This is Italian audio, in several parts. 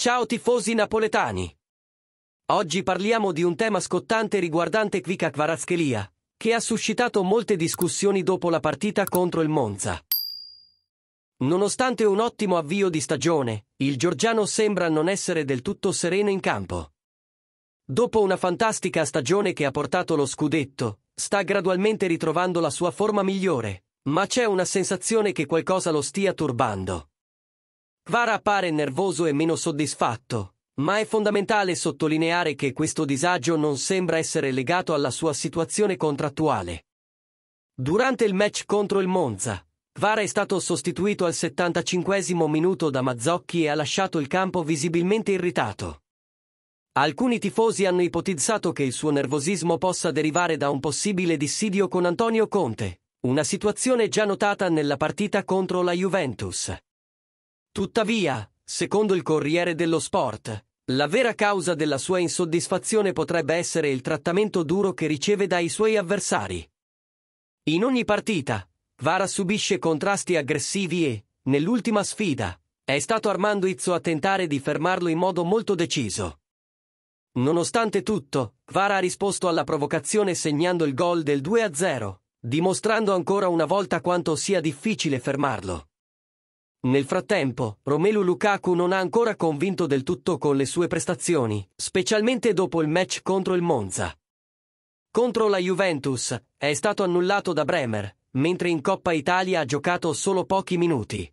Ciao tifosi napoletani! Oggi parliamo di un tema scottante riguardante Kvika Kvaratskhelia, che ha suscitato molte discussioni dopo la partita contro il Monza. Nonostante un ottimo avvio di stagione, il Giorgiano sembra non essere del tutto sereno in campo. Dopo una fantastica stagione che ha portato lo scudetto, sta gradualmente ritrovando la sua forma migliore, ma c'è una sensazione che qualcosa lo stia turbando. Kvara appare nervoso e meno soddisfatto, ma è fondamentale sottolineare che questo disagio non sembra essere legato alla sua situazione contrattuale. Durante il match contro il Monza, Kvara è stato sostituito al 75 minuto da Mazzocchi e ha lasciato il campo visibilmente irritato. Alcuni tifosi hanno ipotizzato che il suo nervosismo possa derivare da un possibile dissidio con Antonio Conte, una situazione già notata nella partita contro la Juventus. Tuttavia, secondo il Corriere dello Sport, la vera causa della sua insoddisfazione potrebbe essere il trattamento duro che riceve dai suoi avversari. In ogni partita, Vara subisce contrasti aggressivi e, nell'ultima sfida, è stato Armando Izzo a tentare di fermarlo in modo molto deciso. Nonostante tutto, Kvara ha risposto alla provocazione segnando il gol del 2-0, dimostrando ancora una volta quanto sia difficile fermarlo. Nel frattempo, Romelu Lukaku non ha ancora convinto del tutto con le sue prestazioni, specialmente dopo il match contro il Monza. Contro la Juventus è stato annullato da Bremer, mentre in Coppa Italia ha giocato solo pochi minuti.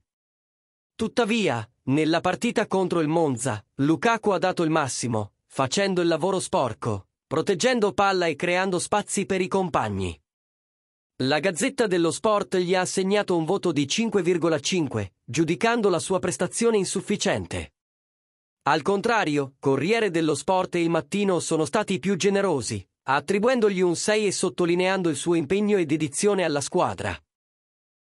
Tuttavia, nella partita contro il Monza, Lukaku ha dato il massimo, facendo il lavoro sporco, proteggendo palla e creando spazi per i compagni. La Gazzetta dello Sport gli ha assegnato un voto di 5,5, giudicando la sua prestazione insufficiente. Al contrario, Corriere dello Sport e Il Mattino sono stati più generosi, attribuendogli un 6 e sottolineando il suo impegno e dedizione alla squadra.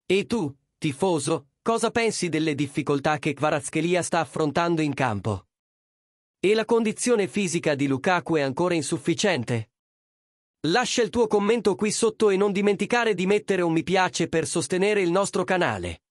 E tu, tifoso, cosa pensi delle difficoltà che Kvaratskhelia sta affrontando in campo? E la condizione fisica di Lukaku è ancora insufficiente? Lascia il tuo commento qui sotto e non dimenticare di mettere un mi piace per sostenere il nostro canale.